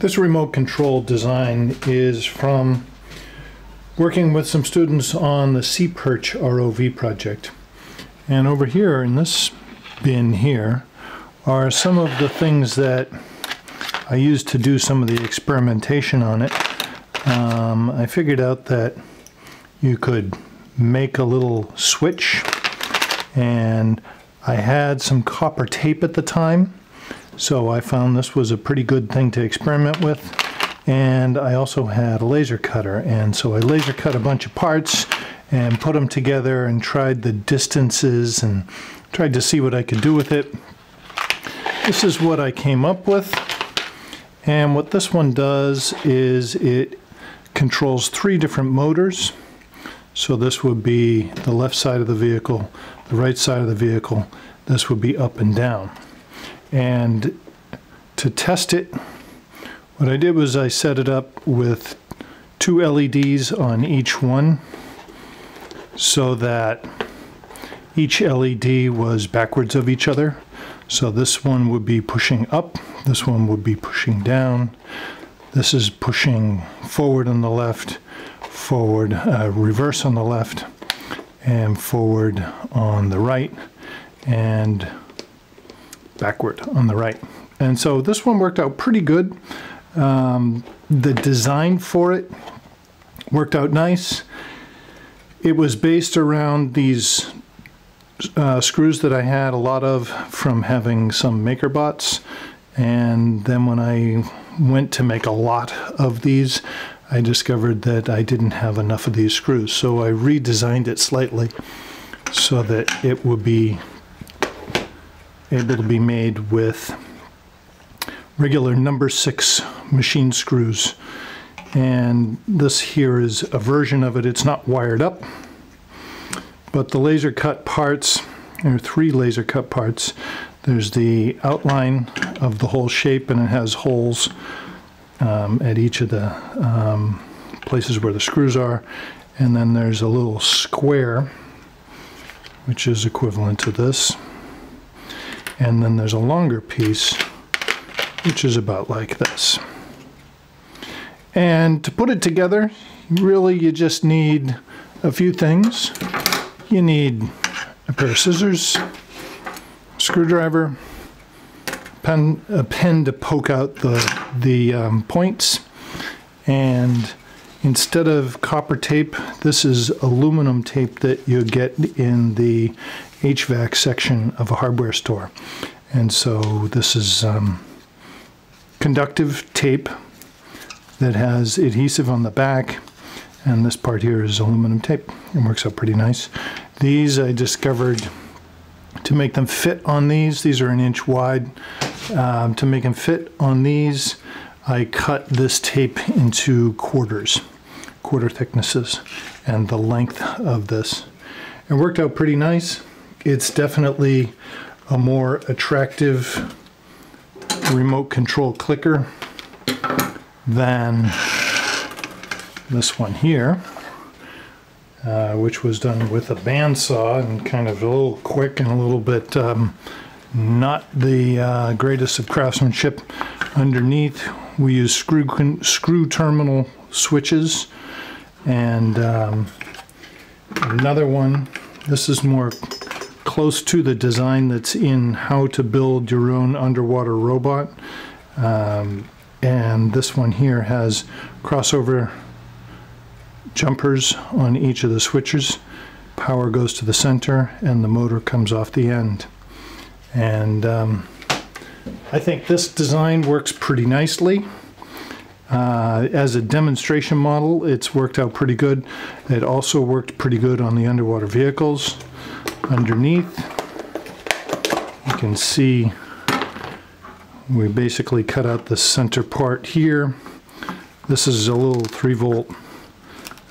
This remote control design is from working with some students on the Sea Perch ROV project. And over here in this bin here are some of the things that I used to do some of the experimentation on it. Um, I figured out that you could make a little switch and I had some copper tape at the time so I found this was a pretty good thing to experiment with. And I also had a laser cutter. And so I laser cut a bunch of parts and put them together and tried the distances and tried to see what I could do with it. This is what I came up with. And what this one does is it controls three different motors. So this would be the left side of the vehicle, the right side of the vehicle. This would be up and down. And to test it, what I did was I set it up with two LEDs on each one so that each LED was backwards of each other. So this one would be pushing up, this one would be pushing down, this is pushing forward on the left, forward, uh, reverse on the left, and forward on the right, and backward on the right. And so this one worked out pretty good. Um, the design for it worked out nice. It was based around these uh, screws that I had a lot of from having some MakerBots. And then when I went to make a lot of these, I discovered that I didn't have enough of these screws. So I redesigned it slightly so that it would be able to be made with regular number six machine screws. And this here is a version of it. It's not wired up, but the laser cut parts, there are three laser cut parts. There's the outline of the whole shape and it has holes um, at each of the um, places where the screws are. And then there's a little square, which is equivalent to this. And then there's a longer piece, which is about like this. And to put it together, really you just need a few things. You need a pair of scissors, screwdriver, pen, a pen to poke out the, the um, points, and instead of copper tape, this is aluminum tape that you get in the HVAC section of a hardware store. And so this is um, conductive tape that has adhesive on the back and this part here is aluminum tape. It works out pretty nice. These I discovered to make them fit on these, these are an inch wide. Um, to make them fit on these, I cut this tape into quarters, quarter thicknesses, and the length of this. It worked out pretty nice it's definitely a more attractive remote control clicker than this one here, uh, which was done with a bandsaw and kind of a little quick and a little bit um, not the uh, greatest of craftsmanship. Underneath, we use screw screw terminal switches, and um, another one. This is more close to the design that's in how to build your own underwater robot. Um, and this one here has crossover jumpers on each of the switches. Power goes to the center and the motor comes off the end. And um, I think this design works pretty nicely. Uh, as a demonstration model, it's worked out pretty good. It also worked pretty good on the underwater vehicles underneath. You can see we basically cut out the center part here. This is a little 3 volt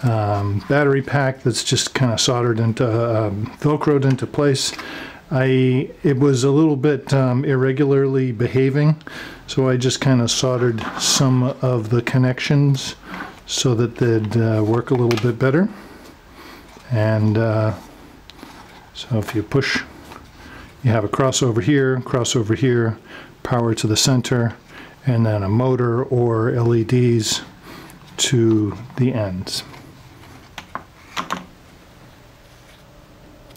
um, battery pack that's just kind of soldered into, um, velcroed into place. I It was a little bit um, irregularly behaving, so I just kind of soldered some of the connections so that they'd uh, work a little bit better. And uh, so if you push, you have a crossover here, crossover here, power to the center, and then a motor or LEDs to the ends.